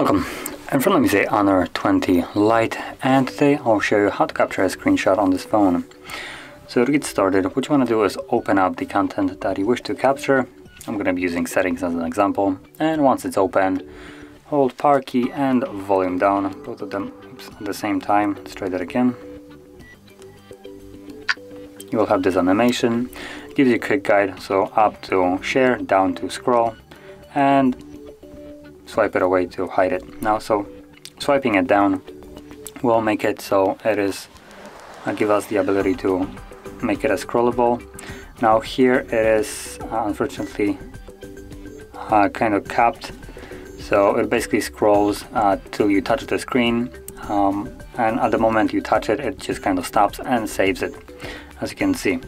Welcome. In front of me is a Honor 20 Lite and today I'll show you how to capture a screenshot on this phone. So to get started, what you want to do is open up the content that you wish to capture. I'm going to be using settings as an example. And once it's open, hold power key and volume down, both of them oops, at the same time. Let's try that again. You will have this animation. Gives you a quick guide, so up to share, down to scroll, and swipe it away to hide it. Now, so swiping it down will make it so it is uh, give us the ability to make it a scrollable. Now here it is uh, unfortunately uh, kind of capped so it basically scrolls uh, till you touch the screen um, and at the moment you touch it it just kind of stops and saves it as you can see.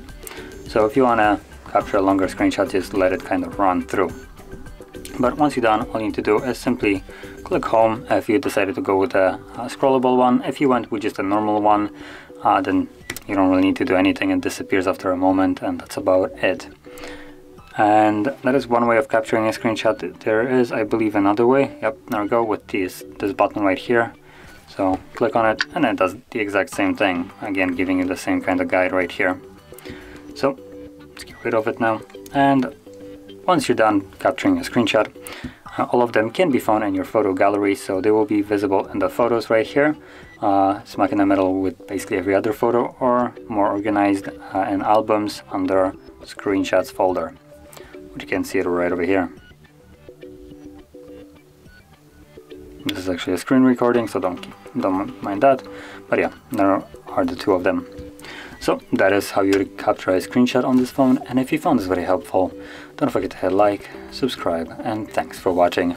So if you want to capture a longer screenshot just let it kind of run through. But once you're done all you need to do is simply click home if you decided to go with a, a scrollable one. If you went with just a normal one uh, then you don't really need to do anything it disappears after a moment and that's about it and that is one way of capturing a screenshot there is I believe another way yep there we go with this this button right here so click on it and it does the exact same thing. Again giving you the same kind of guide right here. So let's get rid of it now. And once you're done capturing a screenshot uh, all of them can be found in your photo gallery, so they will be visible in the photos right here, uh, smack in the middle with basically every other photo, or more organized uh, in albums under screenshots folder, which you can see it right over here. This is actually a screen recording, so don't don't mind that. But yeah, there are the two of them. So that is how you capture a screenshot on this phone and if you found this very helpful, don't forget to hit like, subscribe and thanks for watching.